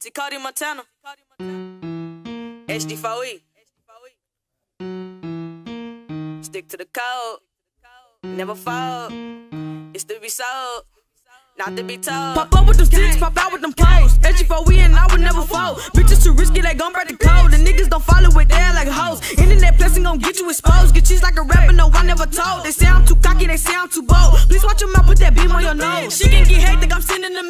T Cody Montana. SG4E. Stick to the code. Never fall. It's to be sold. Not to be told. Pop up with them sticks, pop out with them posts. SG4 and I would never fall. Bitches too risky, they gon' break the code. The niggas don't follow it, they like hoes. Internet blessing gon' get you exposed. Get cheese like a rapper, no, I never told. They say I'm too cocky, they say I'm too bold. Please watch your mouth, put that beam on your nose. She can get hectic, I'm sending a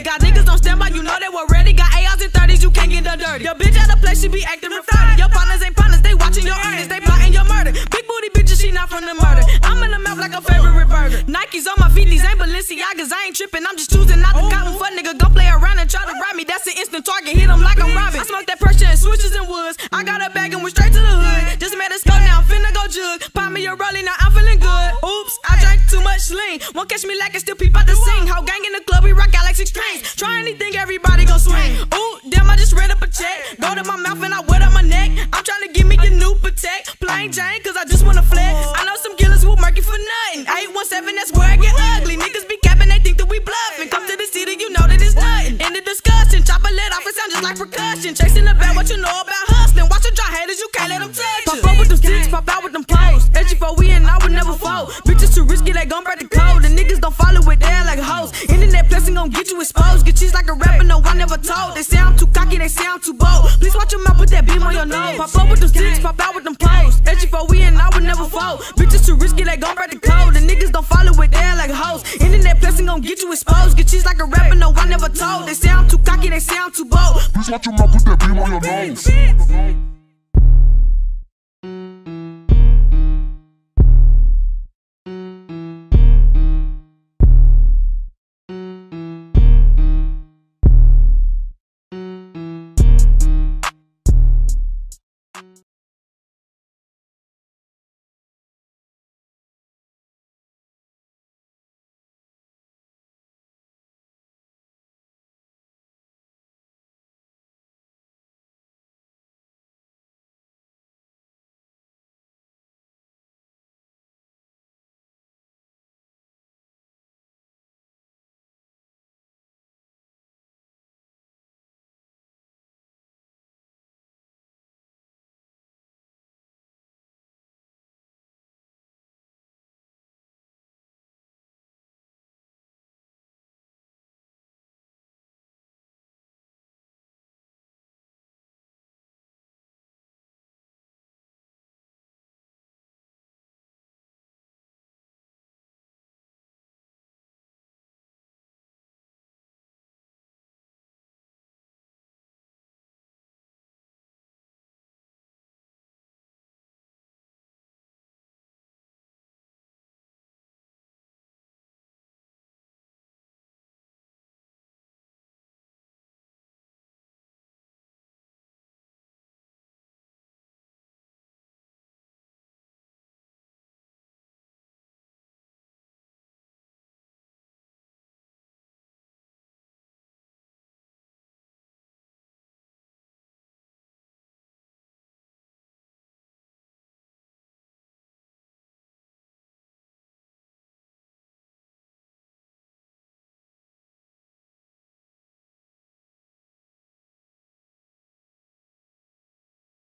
heavy. Got niggas on standby, you know they were ready. Got ARs and 30s, you can't get done dirty. Your bitch out of place, she be acting retarded. Your partners ain't partners, they watching your earnings. They plotting your murder. Big booty bitches, she not from the murder. I'm in the mouth like a favorite burger. Nikes on my feet, these ain't Balenciagas. I ain't tripping, I'm just choosing not to cotton. Fuck nigga, go play around and try to rob me. That's an instant target, hit them like I'm robbing. I smoke that pressure and switches and woods. I got a bag and went straight to the hood. Too lean. Won't catch me like I still peep out the scene. How gang in the club, we rock galaxy strings. Try anything, everybody gon' swing. Ooh, damn, I just read up a check. Go to my mouth and I wet up my neck. I'm trying to give me the new protect. Plain Jane, cause I just wanna flex. I know some killers who murky for nothing. 817, that's where I get ugly. Niggas be capping, they think that we bluffing. Come to the city, you know that it's nothing. In the discussion, chop a let off, it sound just like percussion. Chasing the bag, what you know about hustling. Watch your dry haters, you can't let them touch. Pop up with them sticks, pop out with them posts. SG4, and Risky, gon' break the code. The niggas don't follow it, they like hoes. Internet blessing gon' get you exposed. Get cheese like a rapper, no, I never told. They say I'm too cocky, they say I'm too bold. Please watch your mouth, put that beam on your nose. Pop up with them sticks, pop out with them posts. SG4, and I would never fall. Bitches too risky, they gon' break the code. The niggas don't follow it, they like hoes. Internet blessing gon' get you exposed. Get cheese like a rapper, no, I never told. They say I'm too cocky, they say I'm too bold. Please watch your mouth, put that beam on your nose.